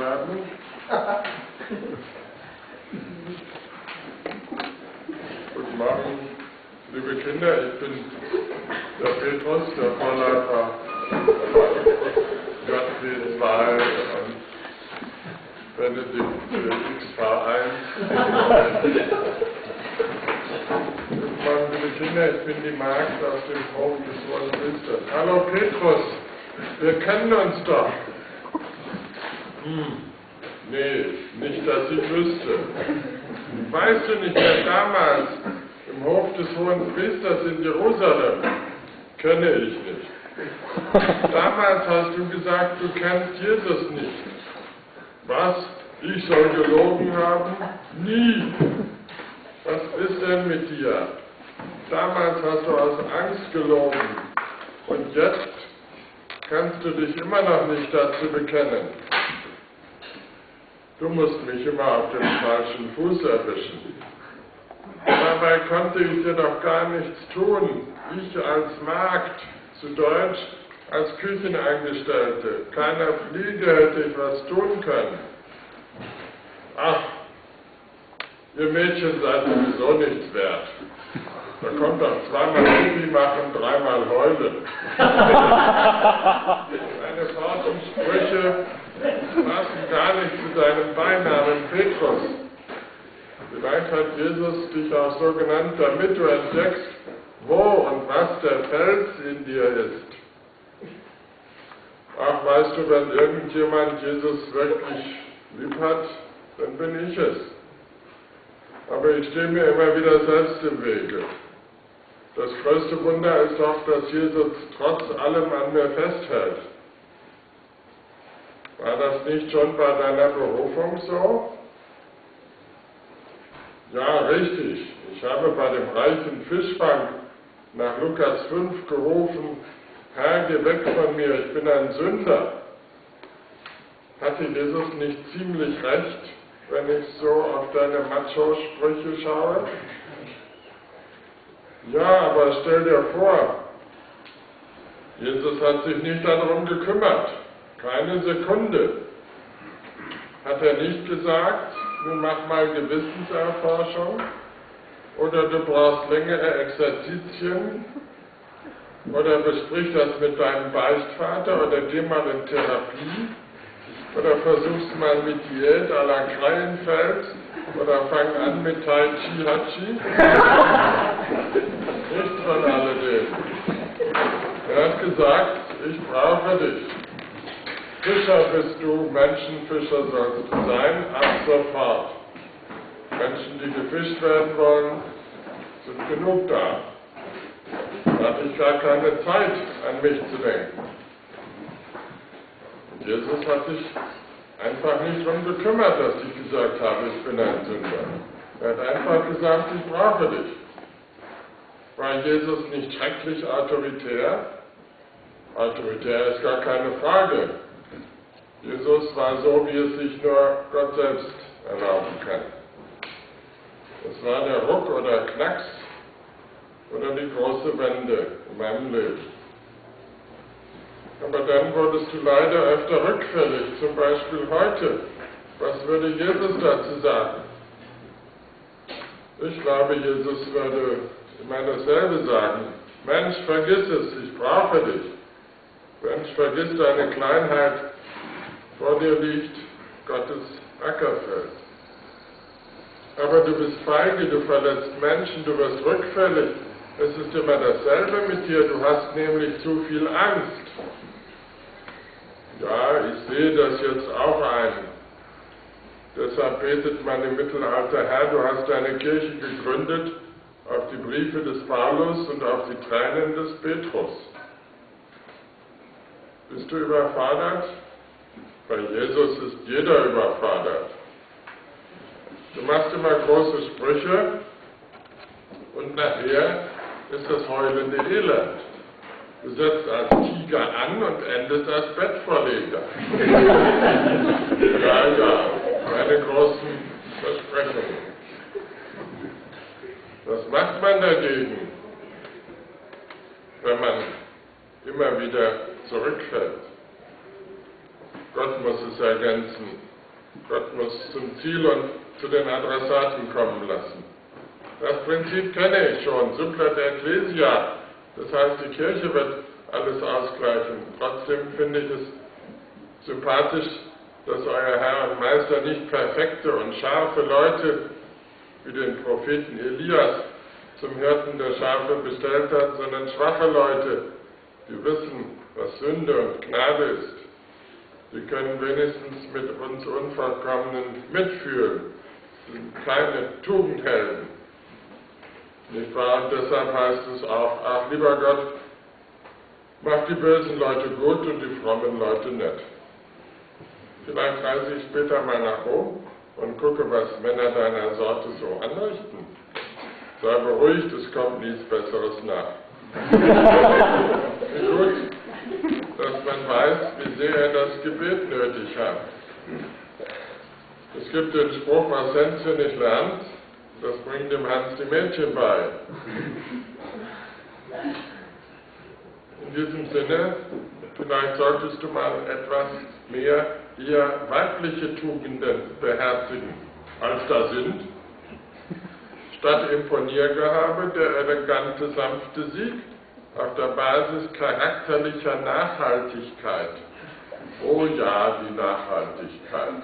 werden. Guten Morgen, liebe Kinder, ich bin der Petrus, der Vorläufer JP2 und Benedikt XV1. Guten Morgen, liebe Kinder, ich bin die Magd aus dem Hof des Hohen Priesters. Hallo Petrus, wir kennen uns doch. Hm, nee, nicht, dass ich wüsste. Weißt du nicht, wer damals im Hof des Hohen Priesters in Jerusalem? Kenne ich nicht. Damals hast du gesagt, du kennst Jesus nicht. Was? Ich soll gelogen haben? Nie. Was ist denn mit dir? Damals hast du aus Angst gelogen. Und jetzt kannst du dich immer noch nicht dazu bekennen. Du musst mich immer auf dem falschen Fuß erwischen. Dabei konnte ich dir doch gar nichts tun. Ich als Magd, zu Deutsch als Küchenangestellte, keiner Fliege hätte ich was tun können. Ach, ihr Mädchen seid sowieso nichts wert. Da kommt doch zweimal Pipi machen, dreimal heulen. Deine fahren Sprüche passen gar nicht zu deinem Beinamen Petrus. Vielleicht hat Jesus dich auch so genannt, damit du entdeckst, wo und was der Fels in dir ist. Ach, weißt du, wenn irgendjemand Jesus wirklich lieb hat, dann bin ich es. Aber ich stehe mir immer wieder selbst im Wege. Das größte Wunder ist doch, dass Jesus trotz allem an mir festhält. War das nicht schon bei deiner Berufung so? Ja, richtig. Ich habe bei dem reichen Fischfang nach Lukas 5 gerufen, Herr, geh weg von mir, ich bin ein Sünder. Hatte Jesus nicht ziemlich recht, wenn ich so auf deine Macho-Sprüche schaue? Ja, aber stell dir vor, Jesus hat sich nicht darum gekümmert. Keine Sekunde. Hat er nicht gesagt, nun mach mal Gewissenserforschung oder du brauchst längere Exerzitien oder besprich das mit deinem Beichtvater oder geh mal in Therapie oder versuch's mal mit Diät à la Kreienfeld oder fang an mit Tai Chi Hachi. Nichts von alledem. Er hat gesagt, ich brauche dich. Fischer bist du, Menschenfischer sollst du sein, ab sofort. Menschen, die gefischt werden wollen, sind genug da. Da hatte ich gar keine Zeit, an mich zu denken. Jesus hat sich einfach nicht darum gekümmert, dass ich gesagt habe, ich bin ein Sünder. Er hat einfach gesagt, ich brauche dich. War Jesus nicht schrecklich autoritär? Autoritär ist gar keine Frage. Jesus war so, wie es sich nur Gott selbst erlauben kann. Es war der Ruck oder Knacks oder die große Wende in meinem Leben. Aber dann wurdest du leider öfter rückfällig, zum Beispiel heute. Was würde Jesus dazu sagen? Ich glaube, Jesus würde immer dasselbe sagen. Mensch, vergiss es, ich brauche dich. Mensch, vergiss deine Kleinheit, vor dir liegt Gottes Ackerfeld. Aber du bist feige, du verletzt Menschen, du wirst rückfällig. Es ist immer dasselbe mit dir, du hast nämlich zu viel Angst. Ja, ich sehe das jetzt auch ein. Deshalb betet man im Mittelalter, Herr, du hast deine Kirche gegründet auf die Briefe des Paulus und auf die Tränen des Petrus. Bist du überfordert? Bei Jesus ist jeder überfordert. Du machst immer große Sprüche und nachher ist das heulende Elend. Du setzt als Tiger an und endest als Bettvorleger. ja, ja, meine großen Versprechungen. Was macht man dagegen, wenn man immer wieder zurückfällt? Gott muss es ergänzen. Gott muss zum Ziel und zu den Adressaten kommen lassen. Das Prinzip kenne ich schon, Supplet Ecclesia. Das heißt, die Kirche wird alles ausgleichen. Trotzdem finde ich es sympathisch, dass euer Herr und Meister nicht perfekte und scharfe Leute wie den Propheten Elias zum Hirten der Schafe bestellt hat, sondern schwache Leute, die wissen, was Sünde und Gnade ist. Sie können wenigstens mit uns Unvollkommenen mitfühlen. Sie sind keine Tugendhelden. Nicht wahr? Und deshalb heißt es auch, ach lieber Gott, mach die bösen Leute gut und die frommen Leute nett. Vielleicht reise ich später mal nach Rom und gucke, was Männer deiner Sorte so anrichten. Sei beruhigt, es kommt nichts Besseres nach. Gut, dass man weiß, wie sehr er das Gebet nötig hat. Es gibt den Spruch, was Hänschen nicht lernt, das bringt dem Hans die Mädchen bei. In diesem Sinne, vielleicht solltest du mal etwas mehr eher weibliche Tugenden beherzigen, als da sind. Statt Imponiergehabe der elegante, sanfte Sieg auf der Basis charakterlicher Nachhaltigkeit. Oh ja, die Nachhaltigkeit.